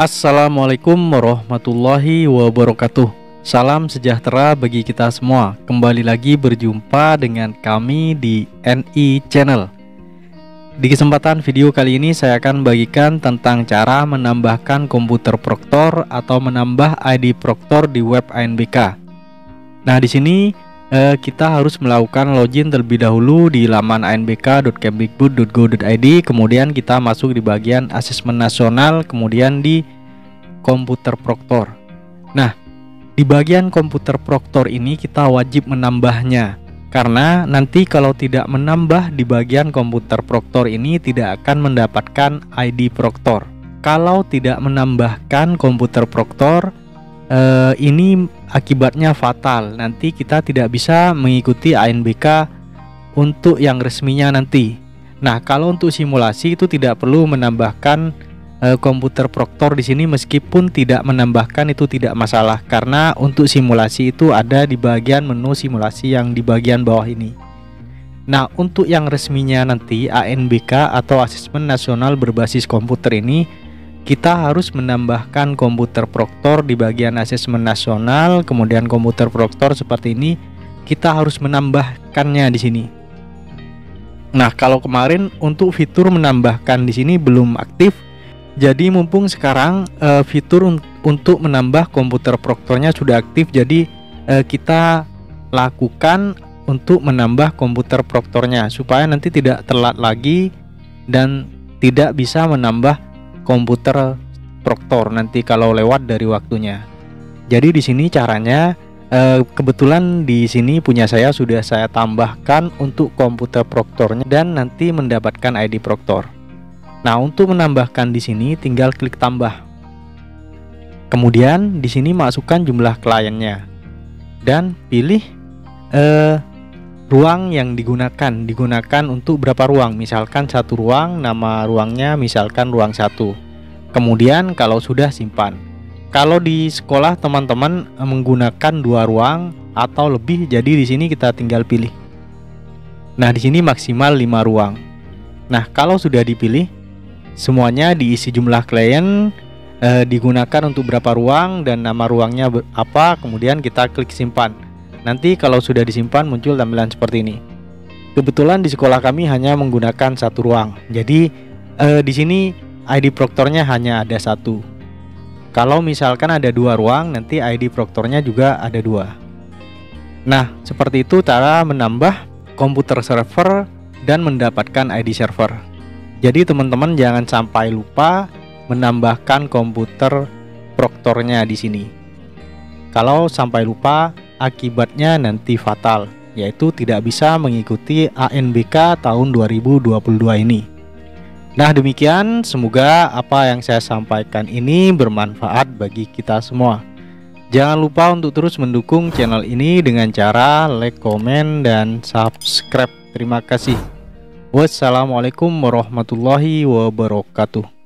Assalamualaikum warahmatullahi wabarakatuh. Salam sejahtera bagi kita semua. Kembali lagi berjumpa dengan kami di NI Channel. Di kesempatan video kali ini saya akan bagikan tentang cara menambahkan komputer proktor atau menambah ID proktor di web ANBK Nah di sini eh, kita harus melakukan login terlebih dahulu di laman anbk.kemdikbud.go.id kemudian kita masuk di bagian asesmen nasional kemudian di komputer proktor. Nah, di bagian komputer proktor ini kita wajib menambahnya karena nanti kalau tidak menambah di bagian komputer proktor ini tidak akan mendapatkan ID proktor. Kalau tidak menambahkan komputer proktor eh, ini akibatnya fatal. Nanti kita tidak bisa mengikuti ANBK untuk yang resminya nanti. Nah, kalau untuk simulasi itu tidak perlu menambahkan uh, komputer proktor di sini meskipun tidak menambahkan itu tidak masalah karena untuk simulasi itu ada di bagian menu simulasi yang di bagian bawah ini. Nah, untuk yang resminya nanti ANBK atau Asesmen Nasional Berbasis Komputer ini kita harus menambahkan komputer proktor di bagian asesmen nasional, kemudian komputer proktor seperti ini kita harus menambahkannya di sini. Nah, kalau kemarin untuk fitur menambahkan di sini belum aktif, jadi mumpung sekarang uh, fitur un untuk menambah komputer proktornya sudah aktif, jadi uh, kita lakukan untuk menambah komputer proktornya supaya nanti tidak telat lagi dan tidak bisa menambah komputer proktor nanti kalau lewat dari waktunya. Jadi di sini caranya uh, kebetulan di sini punya saya sudah saya tambahkan untuk komputer proktornya dan nanti mendapatkan ID proktor. Nah, untuk menambahkan di sini tinggal klik tambah. Kemudian di sini masukkan jumlah kliennya dan pilih eh, ruang yang digunakan. Digunakan untuk berapa ruang? Misalkan satu ruang, nama ruangnya misalkan ruang satu. Kemudian kalau sudah simpan. Kalau di sekolah teman-teman eh, menggunakan dua ruang atau lebih, jadi di sini kita tinggal pilih. Nah, di sini maksimal 5 ruang. Nah, kalau sudah dipilih, Semuanya diisi jumlah klien eh, digunakan untuk berapa ruang dan nama ruangnya apa, kemudian kita klik simpan. Nanti kalau sudah disimpan muncul tampilan seperti ini. Kebetulan di sekolah kami hanya menggunakan satu ruang. Jadi eh, di sini ID proktornya hanya ada satu. Kalau misalkan ada dua ruang, nanti ID proktornya juga ada dua. Nah, seperti itu cara menambah komputer server dan mendapatkan ID server. Jadi teman-teman jangan sampai lupa menambahkan komputer proktornya di sini. Kalau sampai lupa, akibatnya nanti fatal, yaitu tidak bisa mengikuti ANBK tahun 2022 ini. Nah, demikian semoga apa yang saya sampaikan ini bermanfaat bagi kita semua. Jangan lupa untuk terus mendukung channel ini dengan cara like, komen, dan subscribe. Terima kasih. Wassalamualaikum warahmatullahi wabarakatuh.